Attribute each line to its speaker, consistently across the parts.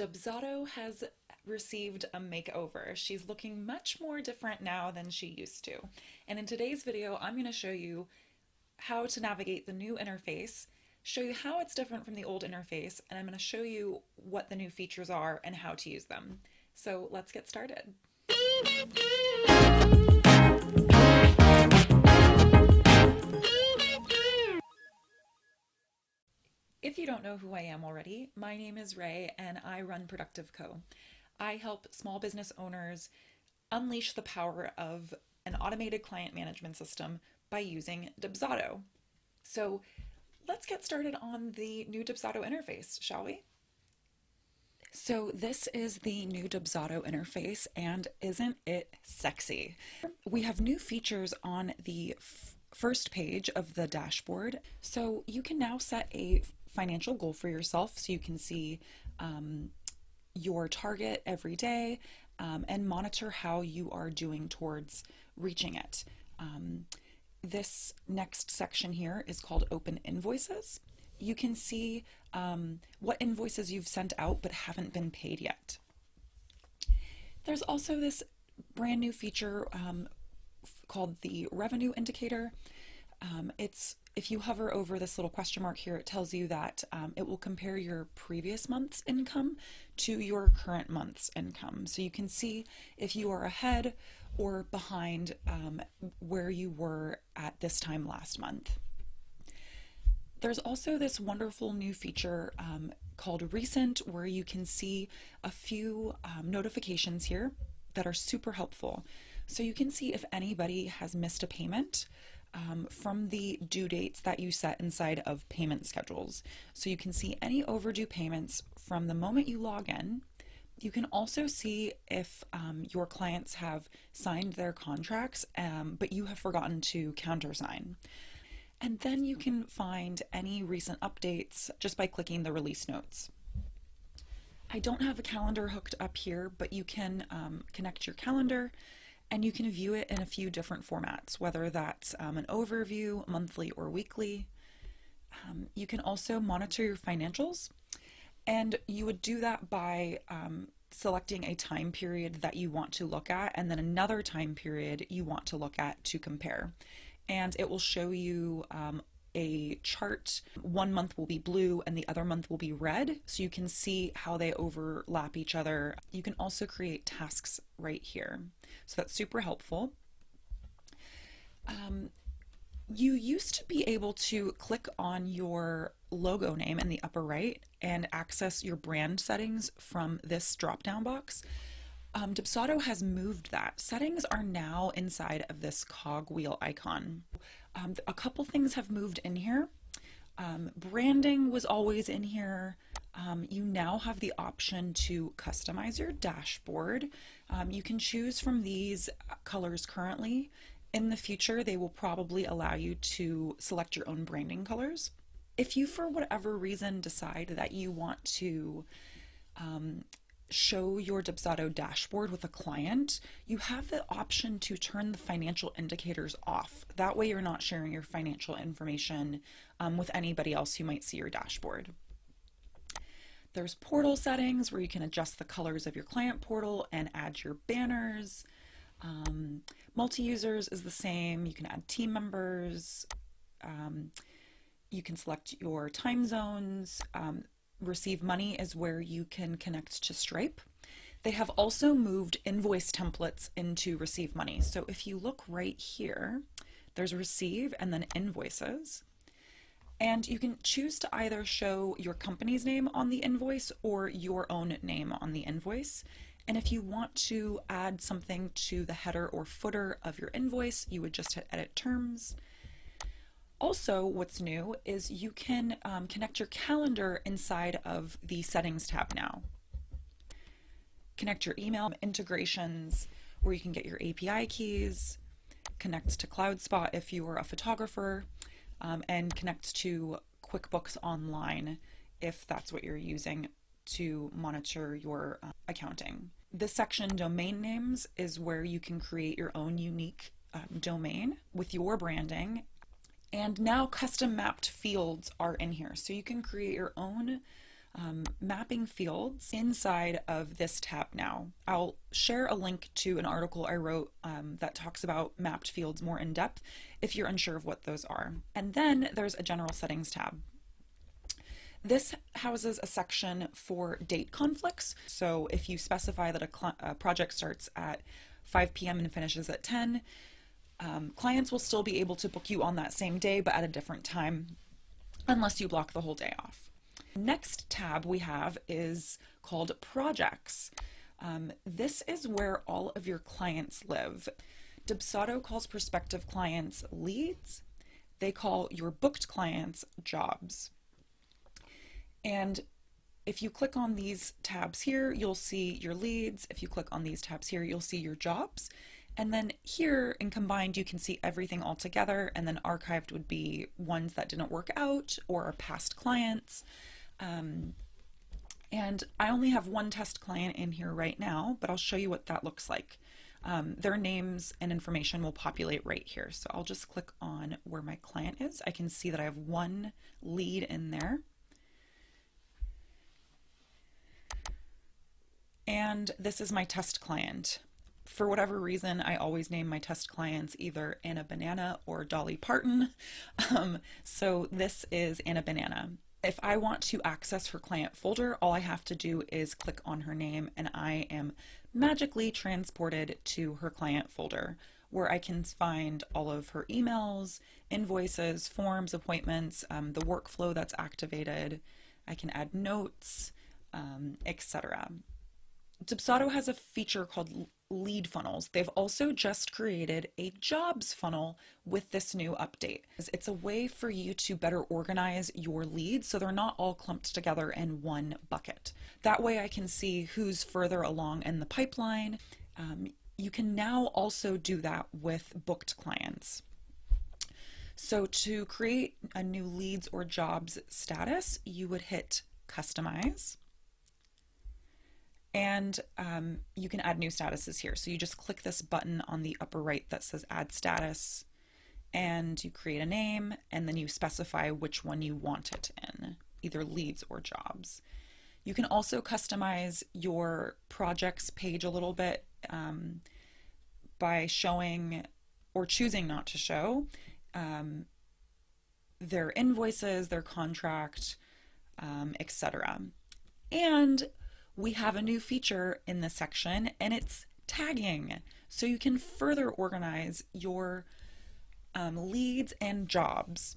Speaker 1: Dubsado has received a makeover. She's looking much more different now than she used to. And in today's video, I'm going to show you how to navigate the new interface, show you how it's different from the old interface, and I'm going to show you what the new features are and how to use them. So let's get started. You don't know who I am already, my name is Rae and I run Productive Co. I help small business owners unleash the power of an automated client management system by using Dubsado. So let's get started on the new Dubsado interface, shall we? So this is the new Dubsado interface and isn't it sexy? We have new features on the first page of the dashboard. So you can now set a financial goal for yourself so you can see um, your target every day um, and monitor how you are doing towards reaching it. Um, this next section here is called Open Invoices. You can see um, what invoices you've sent out but haven't been paid yet. There's also this brand new feature um, called the Revenue Indicator. Um, it's if you hover over this little question mark here, it tells you that um, it will compare your previous month's income to your current month's income. So you can see if you are ahead or behind um, where you were at this time last month. There's also this wonderful new feature um, called Recent where you can see a few um, notifications here that are super helpful. So you can see if anybody has missed a payment um, from the due dates that you set inside of payment schedules. So you can see any overdue payments from the moment you log in. You can also see if um, your clients have signed their contracts, um, but you have forgotten to countersign. And then you can find any recent updates just by clicking the release notes. I don't have a calendar hooked up here, but you can um, connect your calendar and you can view it in a few different formats, whether that's um, an overview, monthly, or weekly. Um, you can also monitor your financials, and you would do that by um, selecting a time period that you want to look at, and then another time period you want to look at to compare. And it will show you um, a chart. One month will be blue and the other month will be red, so you can see how they overlap each other. You can also create tasks right here. So that's super helpful. Um, you used to be able to click on your logo name in the upper right and access your brand settings from this drop down box. Um, has moved that. Settings are now inside of this cogwheel icon. Um, a couple things have moved in here. Um, branding was always in here. Um, you now have the option to customize your dashboard. Um, you can choose from these colors currently. In the future, they will probably allow you to select your own branding colors. If you, for whatever reason, decide that you want to um, show your Dubsado dashboard with a client, you have the option to turn the financial indicators off. That way, you're not sharing your financial information um, with anybody else who might see your dashboard. There's portal settings where you can adjust the colors of your client portal and add your banners. Um, multi-users is the same. You can add team members. Um, you can select your time zones. Um, receive money is where you can connect to Stripe. They have also moved invoice templates into receive money. So if you look right here, there's receive and then invoices. And you can choose to either show your company's name on the invoice or your own name on the invoice. And if you want to add something to the header or footer of your invoice, you would just hit edit terms. Also, what's new is you can um, connect your calendar inside of the settings tab now. Connect your email integrations where you can get your API keys, connect to CloudSpot if you are a photographer, um, and connect to QuickBooks Online if that's what you're using to monitor your uh, accounting. This section, domain names, is where you can create your own unique um, domain with your branding and now custom mapped fields are in here. So you can create your own um, mapping fields inside of this tab now. I'll share a link to an article I wrote um, that talks about mapped fields more in depth if you're unsure of what those are. And then there's a general settings tab. This houses a section for date conflicts. So if you specify that a, a project starts at 5 p.m. and finishes at 10, um, clients will still be able to book you on that same day, but at a different time, unless you block the whole day off. Next tab we have is called Projects. Um, this is where all of your clients live. Dubsado calls prospective clients leads. They call your booked clients jobs. And if you click on these tabs here, you'll see your leads. If you click on these tabs here, you'll see your jobs. And then here in combined, you can see everything all together. And then archived would be ones that didn't work out or are past clients. Um, and I only have one test client in here right now, but I'll show you what that looks like. Um, their names and information will populate right here. So I'll just click on where my client is. I can see that I have one lead in there. And this is my test client. For whatever reason, I always name my test clients either Anna Banana or Dolly Parton. Um, so this is Anna Banana. If I want to access her client folder, all I have to do is click on her name and I am magically transported to her client folder where I can find all of her emails, invoices, forms, appointments, um, the workflow that's activated. I can add notes, um, etc. Dubsado has a feature called lead funnels. They've also just created a jobs funnel with this new update. It's a way for you to better organize your leads so they're not all clumped together in one bucket. That way I can see who's further along in the pipeline. Um, you can now also do that with booked clients. So to create a new leads or jobs status, you would hit customize and um, you can add new statuses here. So you just click this button on the upper right that says add status and you create a name and then you specify which one you want it in, either leads or jobs. You can also customize your projects page a little bit um, by showing or choosing not to show um, their invoices, their contract, um, etc. And we have a new feature in this section and it's tagging. So you can further organize your um, leads and jobs.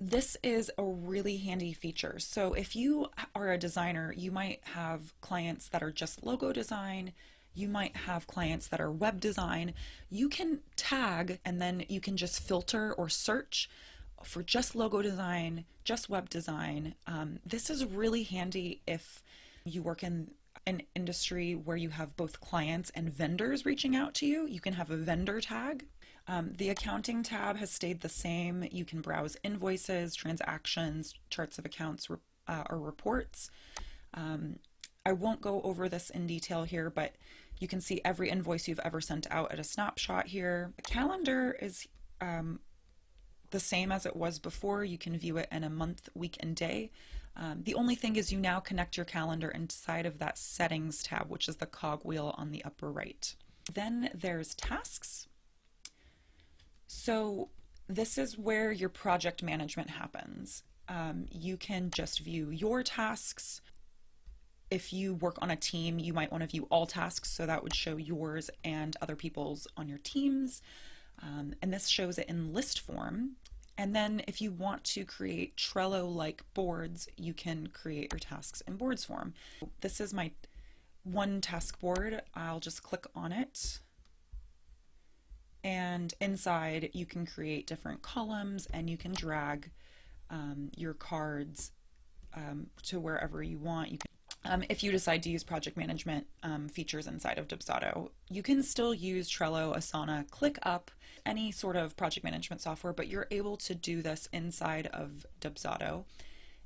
Speaker 1: This is a really handy feature. So if you are a designer, you might have clients that are just logo design. You might have clients that are web design. You can tag and then you can just filter or search for just logo design, just web design. Um, this is really handy if you work in an industry where you have both clients and vendors reaching out to you, you can have a vendor tag. Um, the accounting tab has stayed the same. You can browse invoices, transactions, charts of accounts, uh, or reports. Um, I won't go over this in detail here, but you can see every invoice you've ever sent out at a snapshot here. A calendar is um, the same as it was before. You can view it in a month, week, and day. Um, the only thing is you now connect your calendar inside of that settings tab, which is the cogwheel on the upper right. Then there's tasks. So this is where your project management happens. Um, you can just view your tasks. If you work on a team, you might want to view all tasks, so that would show yours and other people's on your teams. Um, and this shows it in list form. And then if you want to create Trello-like boards, you can create your tasks in boards form. This is my one task board. I'll just click on it. And inside you can create different columns and you can drag um, your cards um, to wherever you want. You can um, if you decide to use project management um, features inside of Dubsado. You can still use Trello, Asana, ClickUp, any sort of project management software, but you're able to do this inside of Dubsado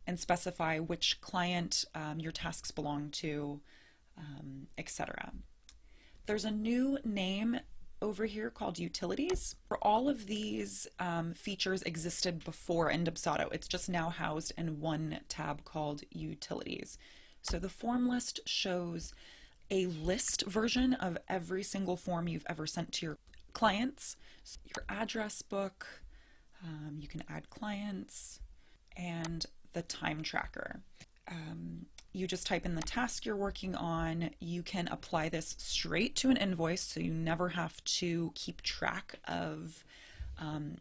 Speaker 1: and specify which client um, your tasks belong to, um, etc. There's a new name over here called Utilities. All of these um, features existed before in Dubsado. It's just now housed in one tab called Utilities. So the form list shows a list version of every single form you've ever sent to your clients. So your address book, um, you can add clients, and the time tracker. Um, you just type in the task you're working on. You can apply this straight to an invoice so you never have to keep track of um,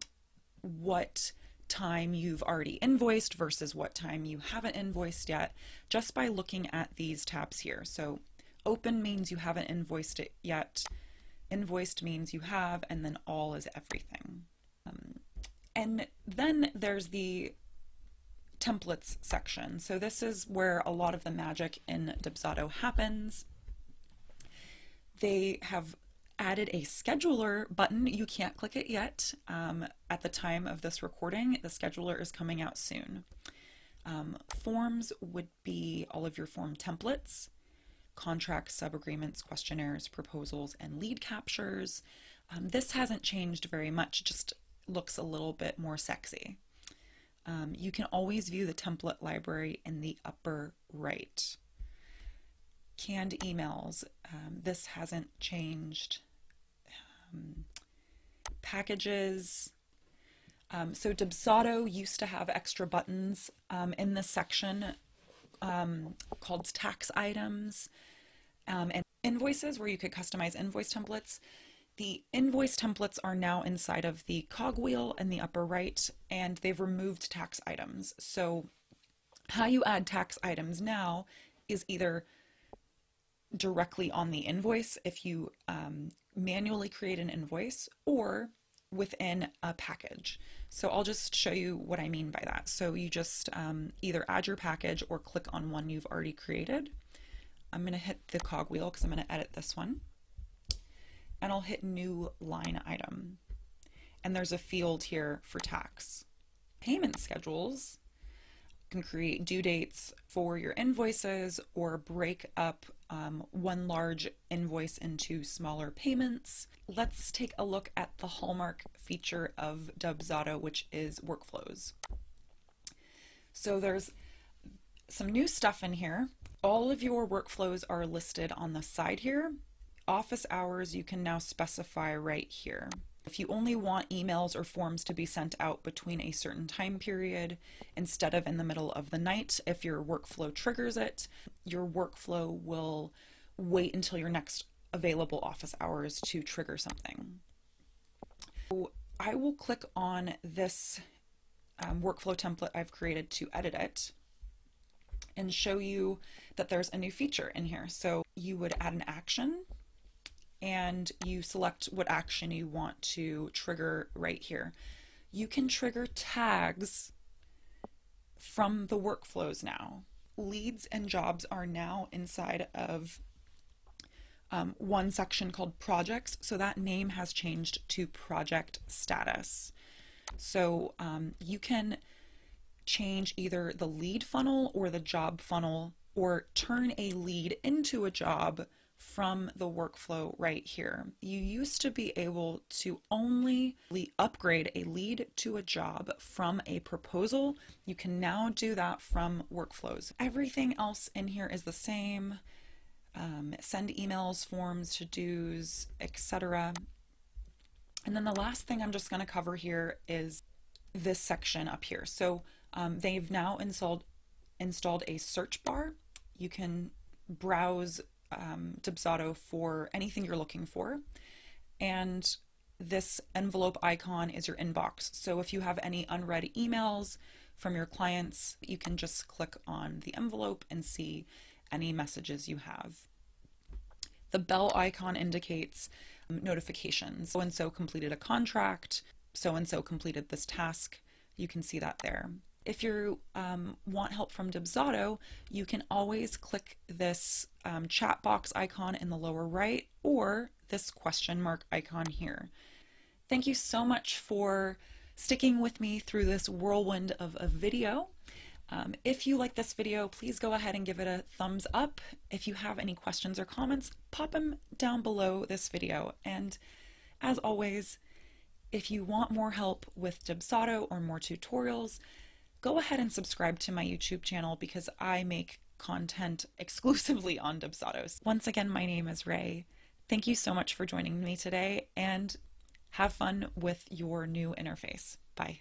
Speaker 1: what time you've already invoiced versus what time you haven't invoiced yet just by looking at these tabs here. So open means you haven't invoiced it yet, invoiced means you have, and then all is everything. Um, and then there's the templates section. So this is where a lot of the magic in Dubsado happens. They have added a scheduler button. You can't click it yet. Um, at the time of this recording, the scheduler is coming out soon. Um, forms would be all of your form templates, contracts, subagreements, questionnaires, proposals, and lead captures. Um, this hasn't changed very much, just looks a little bit more sexy. Um, you can always view the template library in the upper right. Canned emails, um, this hasn't changed. Um, packages. Um, so Dubsado used to have extra buttons um, in this section um, called tax items and invoices where you could customize invoice templates. The invoice templates are now inside of the cogwheel in the upper right, and they've removed tax items. So how you add tax items now is either directly on the invoice if you um, manually create an invoice or within a package. So I'll just show you what I mean by that. So you just um, either add your package or click on one you've already created. I'm going to hit the cogwheel because I'm going to edit this one and I'll hit new line item. And there's a field here for tax. Payment schedules can create due dates for your invoices or break up um, one large invoice into smaller payments. Let's take a look at the hallmark feature of Dubsado, which is workflows. So there's some new stuff in here. All of your workflows are listed on the side here office hours you can now specify right here. If you only want emails or forms to be sent out between a certain time period instead of in the middle of the night, if your workflow triggers it, your workflow will wait until your next available office hours to trigger something. So I will click on this um, workflow template I've created to edit it and show you that there's a new feature in here. So you would add an action and you select what action you want to trigger right here. You can trigger tags from the workflows now. Leads and jobs are now inside of um, one section called projects. So that name has changed to project status. So um, you can change either the lead funnel or the job funnel or turn a lead into a job from the workflow right here. You used to be able to only upgrade a lead to a job from a proposal. You can now do that from workflows. Everything else in here is the same. Um, send emails, forms, to-dos, etc. And then the last thing I'm just going to cover here is this section up here. So um, they've now installed installed a search bar. You can browse um, Dubsado for anything you're looking for. And this envelope icon is your inbox. So if you have any unread emails from your clients, you can just click on the envelope and see any messages you have. The bell icon indicates um, notifications. So and so completed a contract, so and so completed this task. You can see that there. If you um, want help from Dubsado, you can always click this um, chat box icon in the lower right or this question mark icon here. Thank you so much for sticking with me through this whirlwind of a video. Um, if you like this video, please go ahead and give it a thumbs up. If you have any questions or comments, pop them down below this video. And as always, if you want more help with Dubsado or more tutorials, go ahead and subscribe to my YouTube channel because I make content exclusively on Dubsados. Once again, my name is Rae. Thank you so much for joining me today and have fun with your new interface. Bye.